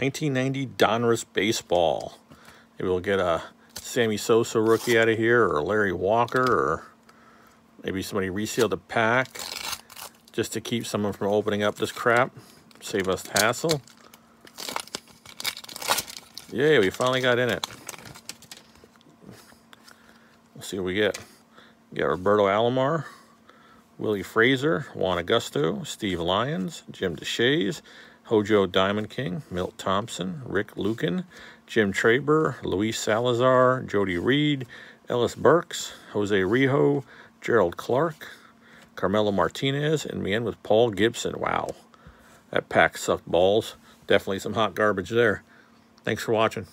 1990 Donruss Baseball. Maybe we'll get a Sammy Sosa rookie out of here, or Larry Walker, or maybe somebody resealed the pack just to keep someone from opening up this crap. Save us hassle. Yay, we finally got in it. Let's see what we get. We got Roberto Alomar, Willie Fraser, Juan Agosto, Steve Lyons, Jim Deshaies, Hojo Diamond King, Milt Thompson, Rick Luecken, Jim Traber, Luis Salazar, Jody Reed, Ellis Burks, Jose Rijo, Gerald Clark, Carmelo Martinez, and we end with Paul Gibson. Wow, that pack sucked balls. Definitely some hot garbage there. Thanks for watching.